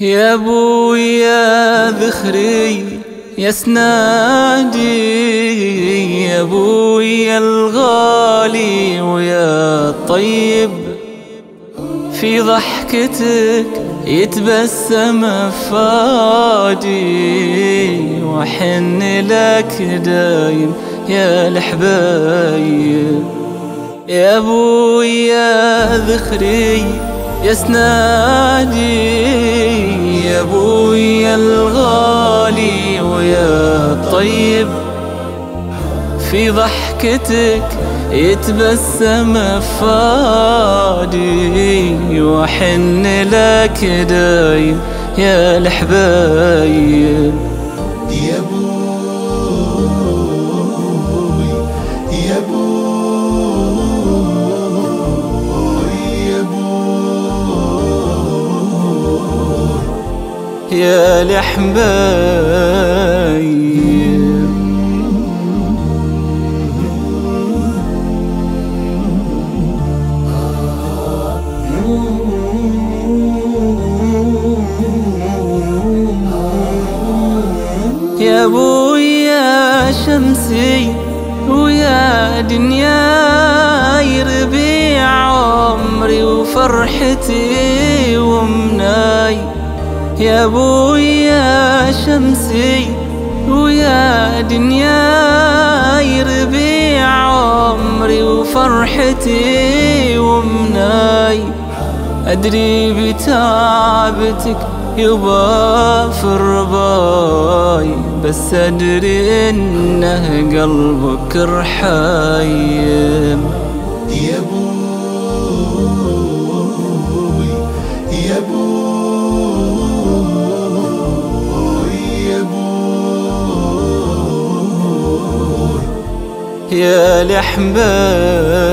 يا أبوي يا ذخري يا سنادي يا أبوي يا الغالي ويا الطيب. في ضحكتك يتبسم فادي وحن لك دايم يا الحبايب يا أبوي يا ذخري يا سنادي يا أبوي يا الغالي ويا الطيب. في ضحكتك يتبسم فادي وحن لك دايم يا الحبايب يا الحبايب يا أبوي يا شمسي ويا دنياي ربيع عمري وفرحتي. يا أبوي يا شمسي ويا دنياي ربيع عمري وفرحتي ومناي. أدري بتعبتك يبا في الرباي بس أدري إنه قلبك رحايم. يا الحبايب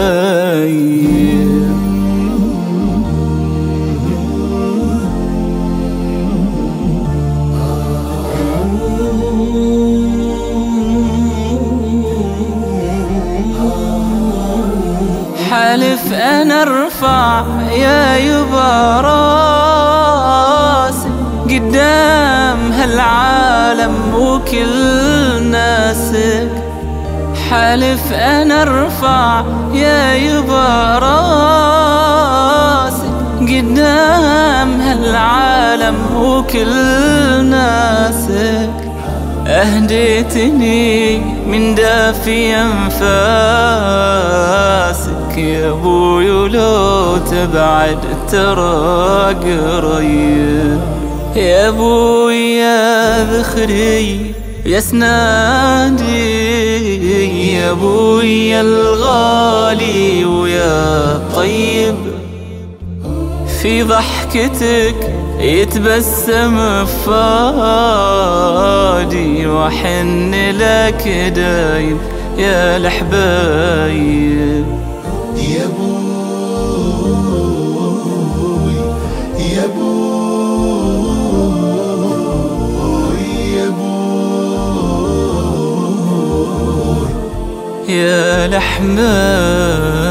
حلف أنا أرفع يا يبا راسي. قدام هالعالم وكل ناسك. حلف أنا أرفع يا يبا راسي قدام هالعالم وكل ناسك. أهديتني من دافي أنفاسك يا أبوي ولو تبعد ترى قريب يا أبوي يا ذخري. يا سنادي يا أبوي يا الغالي ويا الطيب في ضحكتك يتبسم فادي وحن لك دايم يا الحبايب يا لحمان